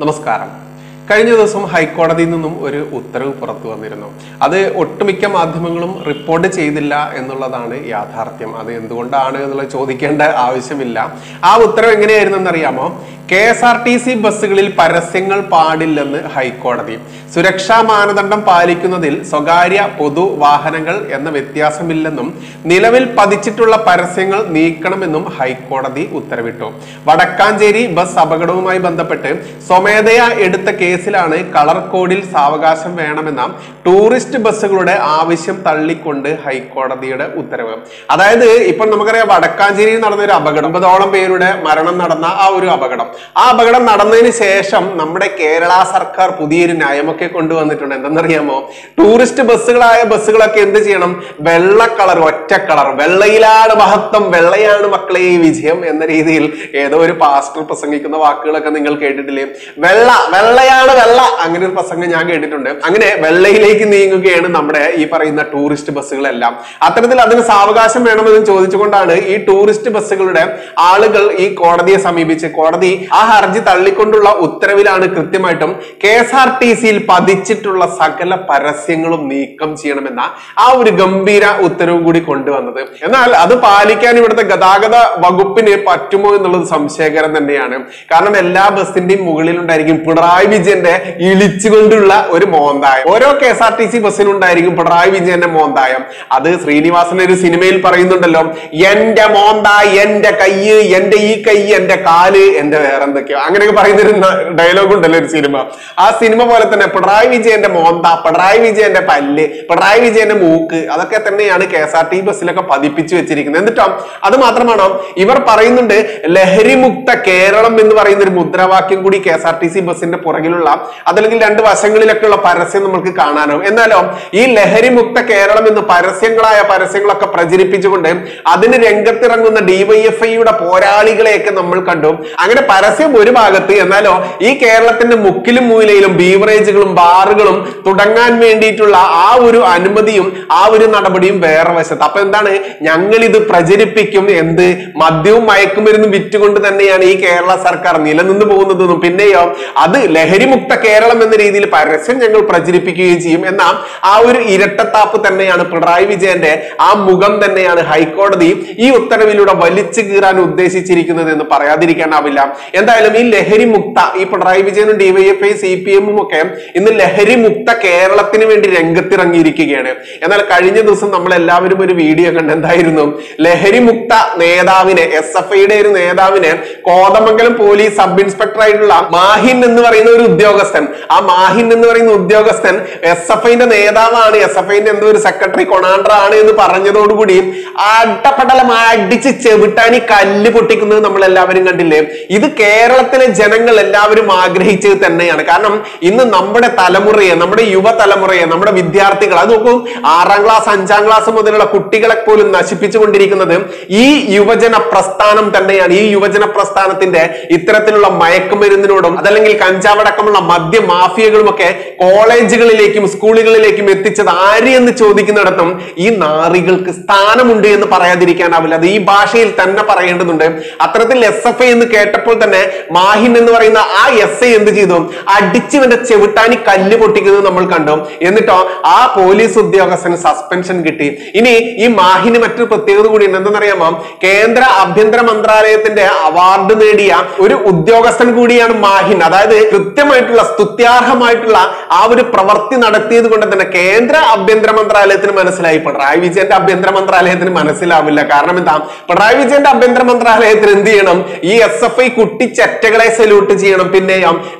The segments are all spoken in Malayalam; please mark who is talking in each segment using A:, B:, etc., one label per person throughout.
A: നമസ്കാരം. കഴിഞ്ഞ ദിവസം ഹൈക്കോടതിയിൽ നിന്നും ഒരു ഉത്തരവ് പുറത്തു വന്നിരുന്നു. അത് ഒട്ടുമിക്ക മാധ്യമങ്ങളും റിപ്പോർട്ട് ചെയ്തില്ല എന്നുള്ളതാണ് യാഥാർത്ഥ്യം. അത് എന്തുകൊണ്ടാണ് എന്നുള്ളത് ചോദിക്കേണ്ട ആവശ്യമില്ല. ആ ഉത്തരവ് എങ്ങനെയായിരുന്നു എന്നറിയാമോ? K S R T C ബസ്സുകളിൽ പരസ്യങ്ങൾ പാടില്ലെന്ന് ഹൈക്കോടതി. സുരക്ഷാ മാനദണ്ഡം പാലിക്കുന്നതിൽ സ്വകാര്യ പൊതു വാഹനങ്ങൾ എന്ന വ്യത്യാസമില്ലെന്നും നിലവിൽ പതിച്ചിട്ടുള്ള പരസ്യങ്ങൾ നീക്കണമെന്നും ഹൈക്കോടതി ഉത്തരവിട്ടു. വടക്കാഞ്ചേരി ബസ് അപകടവുമായി ബന്ധപ്പെട്ട് സ്വമേധയാ എടുത്ത കേസിലാണ് കളർ കോഡിൽ സാവകാശം വേണമെന്ന ടൂറിസ്റ്റ് ബസ്സുകളുടെ ആവശ്യം തള്ളിക്കൊണ്ട് ഹൈക്കോടതിയുടെ ഉത്തരവ്. അതായത് ഇപ്പൊ നമുക്കറിയാം വടക്കാഞ്ചേരിയിൽ നടന്ന ഒരു അപകടം ഒമ്പതോളം പേരുടെ മരണം നടന്ന ആ ഒരു അപകടം. ആ അപകടം നടന്നതിന് ശേഷം നമ്മുടെ കേരള സർക്കാർ പുതിയൊരു നയമൊക്കെ കൊണ്ടുവന്നിട്ടുണ്ട്. എന്തെന്നറിയാമോ? ടൂറിസ്റ്റ് ബസ്സുകളായ ബസ്സുകളൊക്കെ എന്ത് ചെയ്യണം? വെള്ള കളർ ഒറ്റ കളർ. വെള്ളയിലാണ് മഹത്വം. വെള്ളയാണ് മക്കളെ ഈ വിജയം എന്ന രീതിയിൽ ഏതോ ഒരു പാസ്റ്റർ പ്രസംഗിക്കുന്ന വാക്കുകളൊക്കെ നിങ്ങൾ കേട്ടിട്ടില്ലേ? വെള്ള വെള്ളയാണ് വെള്ള. അങ്ങനെ ഒരു പ്രസംഗം ഞാൻ കേട്ടിട്ടുണ്ട്. അങ്ങനെ വെള്ളയിലേക്ക് നീങ്ങുകയാണ് നമ്മുടെ ഈ പറയുന്ന ടൂറിസ്റ്റ് ബസ്സുകളെല്ലാം. അത്തരത്തിൽ അതിന് സാവകാശം വേണമെന്ന് ചോദിച്ചുകൊണ്ടാണ് ഈ ടൂറിസ്റ്റ് ബസ്സുകളുടെ ആളുകൾ ഈ കോടതിയെ സമീപിച്ച് കോടതി ആ ഹർജി തള്ളിക്കൊണ്ടുള്ള ഉത്തരവിലാണ് കൃത്യമായിട്ടും കെ എസ് ആർ ടി സിയിൽ പതിച്ചിട്ടുള്ള സകല പരസ്യങ്ങളും നീക്കം ചെയ്യണമെന്ന ആ ഒരു ഗംഭീര ഉത്തരവും കൂടി കൊണ്ടുവന്നത്. എന്നാൽ അത് പാലിക്കാൻ ഇവിടുത്തെ ഗതാഗത വകുപ്പിന് പറ്റുമോ എന്നുള്ളത് സംശയകരം തന്നെയാണ്. കാരണം എല്ലാ ബസിന്റെയും മുകളിലുണ്ടായിരിക്കും പിണറായി വിജയന്റെ ഇളിച്ചുകൊണ്ടുള്ള ഒരു മോന്തായം. ഓരോ K S R T C ബസ്സിനുണ്ടായിരിക്കും Pinarayi വിജയന്റെ മോന്തായം. അത് ശ്രീനിവാസൻ ഒരു സിനിമയിൽ പറയുന്നുണ്ടല്ലോ എന്റെ മോന്ത എന്റെ കയ്യ് എന്റെ ഈ കൈ എന്റെ കാൽ എന്റെ വേറെന്തൊക്കെയോ അങ്ങനെയൊക്കെ പറയുന്നൊരു ഡയലോഗ് ഉണ്ടല്ലോ ഒരു സിനിമ ആ സിനിമ പോലെ തന്നെ പിണറായി വിജയന്റെ മോന്ത പിണറായി വിജയന്റെ പല്ല് പിണറായി വിജയന്റെ മൂക്ക് അതൊക്കെ തന്നെയാണ് കെ എസ് ആർ ടി ബസ്സിലൊക്കെ പതിപ്പിച്ചു വെച്ചിരിക്കുന്നത്. എന്നിട്ടോ അത് മാത്രമാണോ? ഇവർ പറയുന്നുണ്ട് ലഹരിമുക്ത കേരളം എന്ന് പറയുന്ന ഒരു മുദ്രാവാക്യം കൂടി K S R T C ബസ്സിന്റെ പുറകിലുള്ള അതല്ലെങ്കിൽ രണ്ട് വശങ്ങളിലൊക്കെ ഉള്ള പരസ്യം നമുക്ക് കാണാനാവും എന്നാലോ ഈ ലഹരിമുക്ത കേരളം എന്ന് പരസ്യങ്ങളായ പരസ്യങ്ങളൊക്കെ പ്രചരിപ്പിച്ചുകൊണ്ട് അതിന് രംഗത്തിറങ്ങുന്ന ഡിവൈഎഫ്ഐയുടെ പോരാളികളെയൊക്കെ നമ്മൾ കണ്ടു. അങ്ങനെ പരസ്യം ഒരു ഭാഗത്ത് എന്നാലോ ഈ കേരളത്തിന്റെ മുക്കിലും മൂലയിലും ബീവറേജുകളും ബാറുകളും തുടങ്ങാൻ വേണ്ടിയിട്ടുള്ള ആ ഒരു അനുമതിയും ആ ഒരു നടപടിയും വേറെ വശത്ത്. അപ്പൊ എന്താണ്? ഞങ്ങൾ ഇത് പ്രചരിപ്പിക്കും എന്ത്? മദ്യവും മയക്കുമരുന്നും വിറ്റുകൊണ്ട് തന്നെയാണ് ഈ കേരള സർക്കാർ നിലനിന്ന് പോകുന്നതെന്നും പിന്നെയോ അത് ലഹരിമുക്ത കേരളം എന്ന രീതിയിൽ പരസ്യം ഞങ്ങൾ പ്രചരിപ്പിക്കുകയും ചെയ്യും. എന്ന ആ ഒരു ഇരട്ടത്താപ്പ് തന്നെയാണ് പിണറായി വിജയന്റെ ആ മുഖം തന്നെയാണ് ഹൈക്കോടതി ഈ ഉത്തരവിലൂടെ വലിച്ചു കീറാൻ ഉദ്ദേശിച്ചിരിക്കുന്നത് എന്ന് പറയാതിരിക്കാനാവില്ല. എന്തായാലും ഈ ലഹരി മുക്ത ഈ പിണറായി വിജയനും ഡിവൈഎഫ്ഐ സി പി എമ്മും ഒക്കെ ഇന്ന് ലഹരി മുക്ത കേരളത്തിന് വേണ്ടി രംഗത്തിറങ്ങിയിരിക്കുകയാണ്. എന്നാൽ കഴിഞ്ഞ ദിവസം നമ്മൾ എല്ലാവരും ഒരു വീഡിയോ കണ്ട് എന്തായിരുന്നു? ലഹരി മുക്ത നേതാവിനെ എസ് എഫ് ഐയുടെ ഒരു നേതാവിനെ കോതമംഗലം പോലീസ് സബ് ഇൻസ്പെക്ടർ ആയിട്ടുള്ള മാഹിൻ എന്ന് പറയുന്ന ഒരു ഉദ്യോഗസ്ഥൻ ആ മാഹിൻ എന്ന് പറയുന്ന ഉദ്യോഗസ്ഥൻ എസ് എഫ് ഐന്റെ നേതാവാണ്. എസ് എഫ് ഐന്റെ എന്തോ ഒരു സെക്രട്ടറി കൊണാണ്ടർ ആണ് എന്ന് പറഞ്ഞതോടുകൂടി അട്ടപ്പടലം അടിച്ച് ചെവിട്ടാനി കല്ല് പൊട്ടിക്കുന്നത് നമ്മൾ എല്ലാവരും കണ്ടില്ലേ? ഇത് കേരളത്തിലെ ജനങ്ങൾ എല്ലാവരും ആഗ്രഹിച്ചത് തന്നെയാണ്. കാരണം ഇന്ന് നമ്മുടെ തലമുറയെ നമ്മുടെ യുവതലമുറയെ നമ്മുടെ വിദ്യാർത്ഥികൾ അത് നോക്കൂ ആറാം ക്ലാസ് അഞ്ചാം ക്ലാസ് മുതലുള്ള കുട്ടികളെ പോലും നശിപ്പിച്ചുകൊണ്ടിരിക്കുന്നത് ഈ യുവജന പ്രസ്ഥാനം തന്നെയാണ്. ഈ യുവജന പ്രസ്ഥാനത്തിന്റെ ഇത്തരത്തിലുള്ള മയക്കുമരുന്നിനോടും അതല്ലെങ്കിൽ കഞ്ചാവടക്കമുള്ള മദ്യ മാഫിയകളും ഒക്കെ കോളേജുകളിലേക്കും സ്കൂളുകളിലേക്കും എത്തിച്ചത് ആര് എന്ന് ചോദിക്കുന്നിടത്തും ഈ നാറികൾക്ക് സ്ഥാനമുണ്ട് എന്ന് പറയാതിരിക്കാനാവില്ല. അത് ഈ ഭാഷയിൽ തന്നെ പറയേണ്ടതുണ്ട്. അത്തരത്തിൽ എസ് എന്ന് കേട്ടപ്പോൾ തന്നെ മാഹിൻ എന്ന് പറയുന്ന ആ എസ് ഐ എന്ത് ചെയ്തു? അടിച്ചുവന്റെ ചെവിട്ടാനി കല്ല് പൊട്ടിക്കുന്നത് നമ്മൾ കണ്ടു. എന്നിട്ടോ ആ പോലീസ് ഉദ്യോഗസ്ഥന് സസ്പെൻഷൻ കിട്ടി. ഇനി ഈ മാഹിന് മറ്റൊരു പ്രത്യേകത കൂടി ഉണ്ട്. എന്തെന്നറിയാമോ? കേന്ദ്ര ആഭ്യന്തര മന്ത്രാലയത്തിന്റെ അവാർഡ് നേടിയ ഒരു ഉദ്യോഗസ്ഥൻ കൂടിയാണ് മാഹിൻ. അതായത് കൃത്യമായിട്ടുള്ള സ്തുത്യാർഹമായിട്ടുള്ള ആ ഒരു പ്രവൃത്തി നടത്തിയത് കൊണ്ട് തന്നെ കേന്ദ്ര ആഭ്യന്തര മന്ത്രാലയത്തിന് മനസ്സിലായി. പിണറായി വിജയന്റെ ആഭ്യന്തര മന്ത്രാലയത്തിന് മനസ്സിലാവില്ല. കാരണം എന്താ? പിണറായി വിജയന്റെ ആഭ്യന്തര മന്ത്രാലയത്തിന് എന്ത് ചെയ്യണം? ഈ എസ് എഫ് ഐ കുട്ടി ചെറ്റകളെ സല്യൂട്ട് ചെയ്യണം. പിന്നെ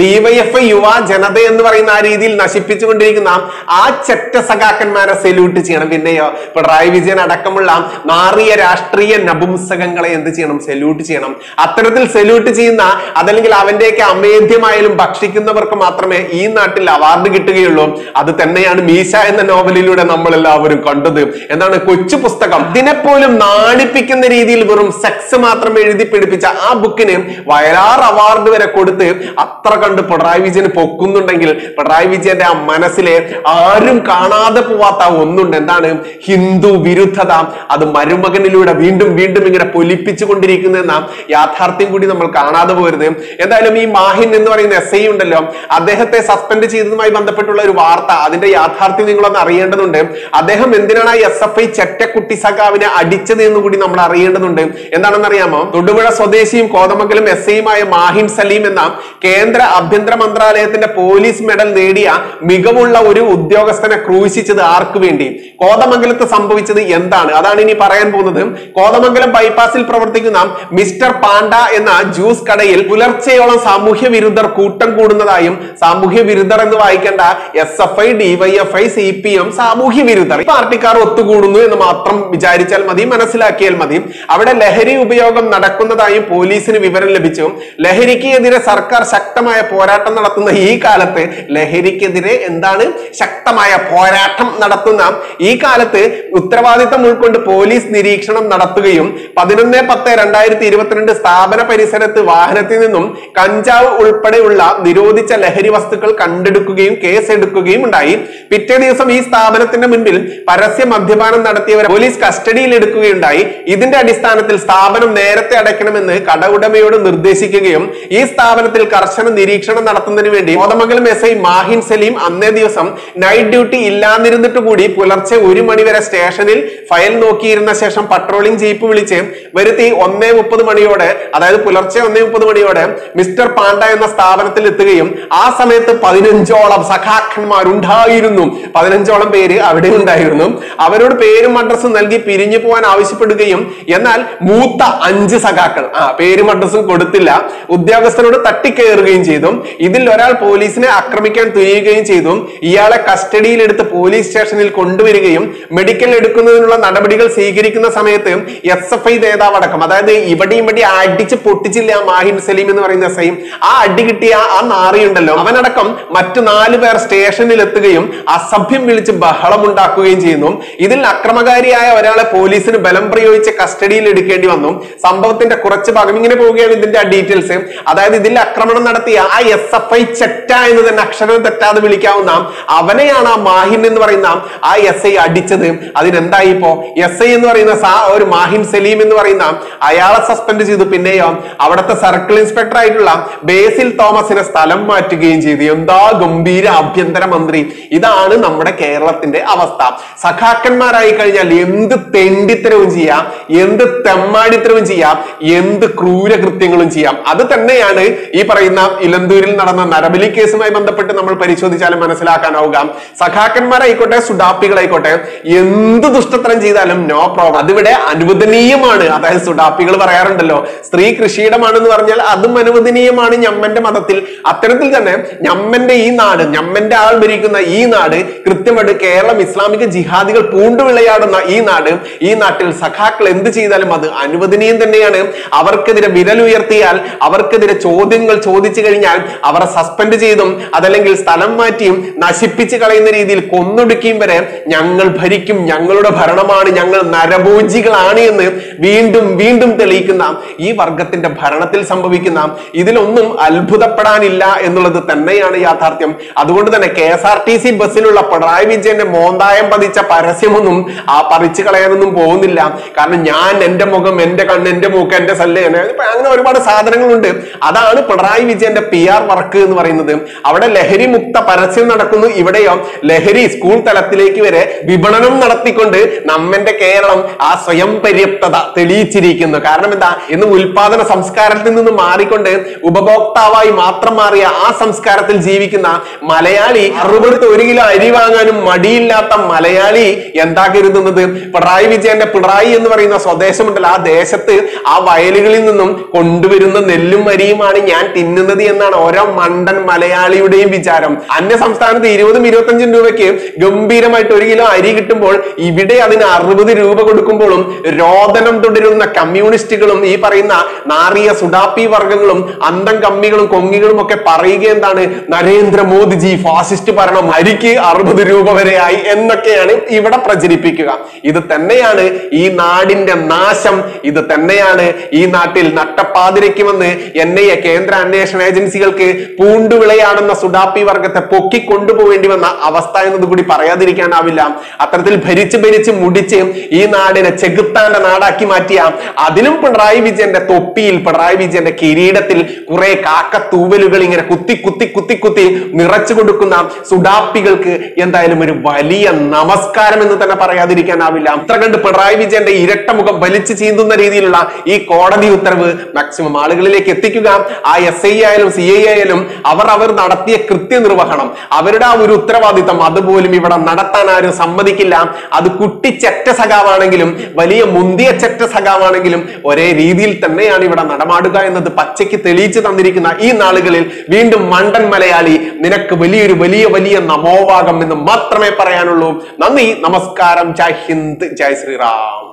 A: ഡിവൈഎഫ് യുവ ജനത എന്ന് പറയുന്ന ആ രീതിയിൽ നശിപ്പിച്ചുകൊണ്ടിരിക്കുന്ന ആ ചെറ്റ സഖാക്കന്മാരെ സല്യൂട്ട് ചെയ്യണം. പിന്നെയോ പിണറായി വിജയൻ അടക്കമുള്ള മാറിയ രാഷ്ട്രീയ നപുംസകങ്ങളെ എന്ത് ചെയ്യണം? സല്യൂട്ട് ചെയ്യണം. അത്തരത്തിൽ സല്യൂട്ട് ചെയ്യുന്ന അതല്ലെങ്കിൽ അവന്റെയൊക്കെ അമേദ്യമായാലും ഭക്ഷിക്കുന്നവർക്ക് മാത്രമേ ഈ നാട്ടിൽ അവാർഡ് കിട്ടുകയുള്ളൂ. അത് തന്നെയാണ് മീശ എന്ന നോവലിലൂടെ നമ്മൾ എല്ലാവരും കണ്ടത്. എന്താണ്? കൊച്ചു പുസ്തകം. ഇതിനെപ്പോലും നാണിപ്പിക്കുന്ന രീതിയിൽ വെറും സെക്സ് മാത്രം എഴുതി പിടിപ്പിച്ച ആ ബുക്കിന് വയലാർ അവാർഡ് വരെ കൊടുത്ത് അത്ര കണ്ട് പിണറായി വിജയന് പൊക്കുന്നുണ്ടെങ്കിൽ പിണറായി വിജയന്റെ ആ മനസ്സിലെ ആരും കാണാതെ പോവാത്ത ഒന്നുണ്ട്. എന്താണ്? ഹിന്ദു വിരുദ്ധത. അത് മരുമകനിലൂടെ വീണ്ടും വീണ്ടും ഇങ്ങനെ പൊലിപ്പിച്ചു കൊണ്ടിരിക്കുന്ന യാഥാർത്ഥ്യം കൂടി നമ്മൾ കാണാതെ പോകരുത് എന്തായാലും ഈ മാഹിൻ എന്ന് പറയുന്ന എസ് ഐ ഉണ്ടല്ലോ അദ്ദേഹത്തെ സസ്പെൻഡ് ചെയ്തതുമായി ബന്ധപ്പെട്ടുള്ള ഒരു വാർത്ത അതിന്റെ യാഥാർത്ഥ്യം നിങ്ങളൊന്ന് അറിയേണ്ടതുണ്ട്. അദ്ദേഹം എന്തിനാണ് എസ് എഫ് ഐ ചെറ്റക്കുട്ടി സഖാവിനെ അടിച്ചത് എന്ന് കൂടി നമ്മൾ അറിയേണ്ടതുണ്ട്. എന്താണെന്ന് അറിയാമോ തൊടുപുഴ സ്വദേശിയും കോതമംഗലം എസ് ഐയുമായ മാഹിൻ സലീം എന്ന കേന്ദ്ര ആഭ്യന്തര മന്ത്രാലയത്തിന്റെ പോലീസ് മെഡൽ നേടിയ മികവുള്ള ഒരു ഉദ്യോഗസ്ഥനെ ക്രൂശിച്ചത് ആർക്ക് വേണ്ടി? കോതമംഗലത്ത് സംഭവിച്ചത് എന്താണ്? അതാണ് ഇനി പറയാൻ പോകുന്നത്. കോതമംഗലം ബൈപ്പാസിൽ പ്രവർത്തിക്കുന്ന മിസ്റ്റർ പാണ്ട എന്ന ജ്യൂസ് കടയിൽ പുലർച്ചെയോളം സാമൂഹ്യ വിരുദ്ധർ കൂട്ടം കൂടുന്നതായും സാമൂഹ്യ വിരുദ്ധർ എന്ന് വായിക്കേണ്ട S F I DYFI C P M സാമൂഹ്യ വിരുദ്ധർ. പാർട്ടിക്കാർ ഒത്തുകൂടുന്നു എന്ന് മാത്രം വിചാരിച്ചാൽ മതി മനസ്സിലാക്കിയാൽ മതി. അവിടെ ലഹരി ഉപയോഗം നടക്കുന്നതായും പോലീസിന് വിവരം ലഭിച്ചു. ലഹരിക്ക് എതിരെ സർക്കാർ ശക്തമായ പോരാട്ടം നടത്തുന്ന ഈ കാലത്ത് ലഹരിക്കെതിരെ എന്താണ് ശക്തമായ പോരാട്ടം നടത്തുന്ന ഈ കാലത്ത് ഉത്തരവാദിത്തം ഉൾക്കൊണ്ട് പോലീസ് നിരീക്ഷണം നടത്തുകയും പതിനൊന്ന് പത്ത് രണ്ടായിരത്തി ഇരുപത്തിരണ്ട് സ്ഥാപന പരിസരത്ത് വാഹനത്തിൽ നിന്നും കഞ്ചാവ് ഉൾപ്പെടെയുള്ള നിരോധിച്ച ലഹരി വസ്തുക്കൾ കണ്ടെടുക്കുകയും കേസ് എടുക്കുകയും ഉണ്ടായി. പിറ്റേ ദിവസം ഈ സ്ഥാപനത്തിന്റെ മുൻപിൽ പരസ്യ മദ്യപാനം നടത്തിയവരെ പോലീസ് കസ്റ്റഡിയിൽ എടുക്കുകയുണ്ടായി ഇതിന്റെ അടിസ്ഥാനത്തിൽ സ്ഥാപനം നേരത്തെ അടയ്ക്കണമെന്ന് കട ഉടമയോട് നിർദ്ദേശിക്കുകയും ഈ സ്ഥാപനത്തിൽ കർശന നിരീക്ഷണം നടത്തുന്നതിന് വേണ്ടി കോതമംഗലം എസ് ഐ മാഹിൻ സലീം അന്നേ ദിവസം നൈറ്റ് ഡ്യൂട്ടി ഇല്ലാതിരുന്നിട്ട് കൂടി പുലർച്ചെ ഒരു മണിവരെ സ്റ്റേഷനിൽ ഫയൽ നോക്കിയിരുന്ന ശേഷം പട്രോളിംഗ് ജീപ്പ് വിളിച്ച് വരുത്തി ഒന്നേ മുപ്പത് മണിയോടെ അതായത് പുലർച്ചെ ഒന്നേ മുപ്പത് മണിയോടെ മിസ്റ്റർ പാണ്ഡ എന്ന സ്ഥാപനത്തിൽ എത്തുകയും ആ സമയത്ത് പതിനഞ്ചോളം സഖാക്കന്മാരുണ്ടായിരുന്നു. പതിനഞ്ചോളം പേര് അവിടെ ഉണ്ടായിരുന്നു. അവരോട് പേരും അഡ്രസ്സും നൽകി പിരിഞ്ഞു പോകാൻ ആവശ്യപ്പെടുകയും എന്നാൽ മൂത്ത അഞ്ച് സഖാക്കൾ ആ പേരും അഡ്രസ്സും കൊടുത്തില്ല. ഉദ്യോഗസ്ഥരോട് തട്ടിക്കയറുകയും ചെയ്തു ഇതിൽ ഒരാൾ പോലീസിനെ ആക്രമിക്കാൻ തുനിയുകയും ചെയ്തു ഇയാളെ കസ്റ്റഡിയിലെടുത്ത് പോലീസ് സ്റ്റേഷനിൽ കൊണ്ടുവരികയും മെഡിക്കൽ എടുക്കുന്നതിനുള്ള നടപടികൾ സ്വീകരിക്കുന്ന സമയത്ത് എസ് എഫ് ഐ നേതാവ് അടക്കം അതായത് ഇവിടെയും ഇവിടെ അടിച്ച് പൊട്ടിച്ചില്ല മാഹിൻ സലീം എന്ന് പറയുന്ന എസ് ഐയും ആ അടി കിട്ടിയ ആ നാറിയുണ്ടല്ലോ. അവനടക്കം മറ്റു നാല് പേർ സ്റ്റേഷനിൽ എത്തുകയും അസഭ്യം വിളിച്ച് ബഹളം ഉണ്ടാക്കുകയും ചെയ്യുന്നു. ഇതിൽ അക്രമകാരിയായ ഒരാളെ പോലീസിന് ബലം പ്രയോഗിച്ച് കസ്റ്റഡിയിൽ എടുക്കേണ്ടി വന്നു. സംഭവത്തിന്റെ കുറച്ച് ഭാഗം ഇങ്ങനെ പോവുകയാണ് ഇതിന്റെ ഡീറ്റെയിൽസ്. അതായത് ഇതിൽ ആക്രമണം നടത്തിയ ആ എസ് എഫ് ഐ ചെറ്റ എന്ന് തന്നെ അക്ഷരം തെറ്റാതെ വിളിക്കാവുന്ന അവനെയാണ് ആ മാഹിൻ എന്ന് പറയുന്ന ആ എസ് ഐ അടിച്ചത്. അതിനെന്തായി ഇപ്പോ എസ് ഐ എന്ന് പറയുന്ന ഒരു മാഹിൻ സലീം എന്ന് പറയുന്ന അയാളെ സസ്പെൻഡ് ചെയ്തു. പിന്നെയോ അവിടുത്തെ സർക്കിൾ ഇൻസ്പെക്ടർ ആയിട്ടുള്ള ബേസിൽ തോമസിനെ സ്ഥലം മാറ്റുകയും ചെയ്തു. എന്താ ഗംഭീര ആഭ്യന്തര മന്ത്രി. ഇതാണ് നമ്മുടെ കേരളത്തിന്റെ അവസ്ഥ. സഖാക്കന്മാരായി കഴിഞ്ഞാൽ എന്ത് തെണ്ടിത്തരവും ചെയ്യാം. എന്ത് തെമ്മാടിത്തരവും ചെയ്യാം. എന്ത് ക്രൂരകൃത്യങ്ങളും ചെയ്യാം. അത് തന്നെയാണ് ഈ പറയുന്ന ഇലന്തൂരിൽ നടന്ന നരബലി കേസുമായി ബന്ധപ്പെട്ട് നമ്മൾ പരിശോധിച്ചാലും മനസ്സിലാക്കാനാവുക. സഖാക്കന്മാരായിക്കോട്ടെ സുഡാപ്പികളായിക്കോട്ടെ എന്ത് ദുഷ്ടത്തരം ചെയ്താലും നോ പ്രോബ്ലം അതിവിടെ അനുവദനീയമാണ്. അതായത് സുഡാപ്പികൾ പറയാറുണ്ടല്ലോ സ്ത്രീ കൃഷിയിടമാണെന്ന് പറഞ്ഞാൽ അതും അനുവദനീയമാണ് ഞമ്മന്റെ മതത്തിൽ. അത്തരത്തിൽ തന്നെ ഞമ്മന്റെ ഈ നാട് ഞമ്മന്റെ ആൾ ഭരിക്കുന്ന ഈ നാട് കൃത്യമായിട്ട് കേരളം ഇസ്ലാമിക ജിഹാദികൾ പൂണ്ടുവിളയാടുന്ന ഈ നാട് ഈ നാട്ടിൽ സഖാക്കൾ എന്ത് ചെയ്താലും അത് അനുവദനീയം തന്നെയാണ്. അവർക്കെതിരെ വിരലുയർത്തിയാൽ അവർക്കെതിരെ ചോദ്യങ്ങൾ ചോദിച്ചു കഴിഞ്ഞാൽ അവരെ സസ്പെൻഡ് ചെയ്തും അതല്ലെങ്കിൽ സ്ഥലം മാറ്റിയും നശിപ്പിച്ച് കളയുന്ന രീതിയിൽ കൊന്നൊടുക്കിയും വരെ ഞങ്ങൾ ഭരിക്കും ഞങ്ങളുടെ ഭരണമാണ് ഞങ്ങൾ നരഭോജികളാണ് എന്ന് വീണ്ടും വീണ്ടും തെളിയിക്കുന്ന ഈ വർഗത്തിന്റെ ഭരണത്തിൽ സംഭവിക്കുന്ന ഇതിലൊന്നും അത്ഭുതപ്പെടാനില്ല എന്നുള്ളത് തന്നെയാണ് യാഥാർത്ഥ്യം. അതുകൊണ്ട് തന്നെ K S R T C ബസ്സിലുള്ള Pinarayi വിജയന്റെ മോന്തായം പതിച്ച പരസ്യമൊന്നും ആ പറിച്ചു കളയാനൊന്നും പോകുന്നില്ല. കാരണം ഞാൻ എന്റെ മുഖം എന്റെ കണ്ണ് എന്റെ മൂക്ക് എന്റെ സല്ല് അങ്ങനെ ഒരുപാട് സാധനങ്ങളുണ്ട്. അതാണ് പിണറായി വിജയന്റെ പി ആർ വർക്ക് എന്ന് പറയുന്നത്. അവിടെ ലഹരി മുക്ത പരസ്യം നടക്കുന്നു. ഇവിടെയോ ലഹരി സ്കൂൾ തലത്തിലേക്ക് വരെ വിപണനം നടത്തിക്കൊണ്ട് നമ്മന്റെ കേരളം ആ സ്വയം പര്യാപ്തത തെളിയിച്ചിരിക്കുന്നു. കാരണം എന്താ? ഇന്ന് ഉൽപാദന സംസ്കാരത്തിൽ നിന്ന് മാറിക്കൊണ്ട് ഉപഭോക്താവായി മാത്രം മാറിയ ആ സംസ്കാരത്തിൽ ജീവിക്കുന്ന മലയാളി അറുപത് ഒരു കിലോ അരി വാങ്ങാനും മടിയില്ലാത്ത മലയാളി എന്താ കരുതുന്നത്? പിണറായി വിജയന്റെ പിണറായി എന്ന് പറയുന്ന സ്വദേശമുണ്ടല്ലോ. ആ ദേശത്ത് ആ വയലുകളിൽ നിന്നും കൊണ്ടുവരുന്ന നെല്ലും അരിയുമാണ് ഞാൻ തിന്നുന്നത് എന്നാണ് ഓരോ മണ്ടൻ മലയാളിയുടെയും വിചാരം. അന്യ സംസ്ഥാനത്ത് ഇരുപതും ഇരുപത്തഞ്ചും രൂപയ്ക്ക് ഗംഭീരമായിട്ട് ഒരു കിലോ അരി കിട്ടുമ്പോൾ ഇവിടെ അതിന് അറുപത് രൂപ കൊടുക്കുമ്പോഴും രോദനം തുടരുന്ന കമ്മ്യൂണിസ്റ്റുകളും ഈ പറയുന്ന നാറിയ സുഡാപ്പി വർഗങ്ങളും അന്തം കമ്മികളും കൊങ്ങികളും ഒക്കെ പറയുക എന്താണ് നരേന്ദ്രമോദിജി ഫാസിസ്റ്റ് ഭരണം അരിക്ക് അറുപത് രൂപ വരെ ആയി എന്നൊക്കെയാണ് ഇവിടെ പ്രചരിപ്പിക്കുക. ഇത് തന്നെയാണ് ഈ നാടിന്റെ നാശം. ഇത് തന്നെയാണ് ഈ നാട്ടിൽ നട്ട നട്ടപ്പാതിരയ്ക്ക് വന്ന് എൻ ഐ എ കേന്ദ്ര അന്വേഷണ ഏജൻസികൾക്ക് പൂണ്ടുവിളയാടുന്ന സുഡാപ്പി വർഗത്തെ പൊക്കിക്കൊണ്ടുപോകേണ്ടി വന്ന അവസ്ഥ എന്നത് കൂടി പറയാതിരിക്കാനാവില്ല. അത്തരത്തിൽ ഭരിച്ച് ഭരിച്ച് മുടിച്ച് ഈ നാടിനെ ചെകുത്താന്റെ നാടാക്കി മാറ്റിയ അതിലും പിണറായി വിജയന്റെ തൊപ്പിയിൽ പിണറായി വിജയന്റെ കിരീടത്തിൽ കുറെ കാക്കത്തൂവലുകൾ ഇങ്ങനെ കുത്തി കുത്തി കുത്തി കുത്തി നിറച്ചു കൊടുക്കുന്ന സുഡാപ്പികൾക്ക് എന്തായാലും ഒരു വലിയ നമസ്കാരം എന്ന് തന്നെ പറയാതിരിക്കാനാവില്ല. അത്ര കണ്ട് പിണറായി വിജയന്റെ ഇരട്ട മുഖം വലിച്ചു ചീന്തുന്ന രീതിയിലുള്ള ഈ കോടതി ഉത്തരവ് മാക്സിമം ആളുകളിലേക്ക് എത്തിക്കുക. ആ എസ് ഐ ആയാലും സി ഐ ആയാലും അവർ അവർ നടത്തിയ കൃത്യനിർവഹണം അവരുടെ ആ ഒരു ഉത്തരവാദിത്തം അതുപോലും ഇവിടെ നടത്താൻ ആരും സമ്മതിക്കില്ല. അത് കുട്ടി ചെറ്റ സഖാവാണെങ്കിലും വലിയ മുന്തിയ ചെറ്റ സഖാവാണെങ്കിലും ഒരേ രീതിയിൽ തന്നെയാണ് ഇവിടെ നടമാടുക എന്നത് പച്ചയ്ക്ക് തെളിയിച്ചു തന്നിരിക്കുന്ന ഈ നാളുകളിൽ വീണ്ടും മണ്ടൻ മലയാളി നിനക്ക് വലിയൊരു വലിയ വലിയ നമോവാകം എന്ന് മാത്രമേ പറയാനുള്ളൂ. നന്ദി നമസ്കാരം. ജയ് ഹിന്ദ് ജയ് ശ്രീറാം.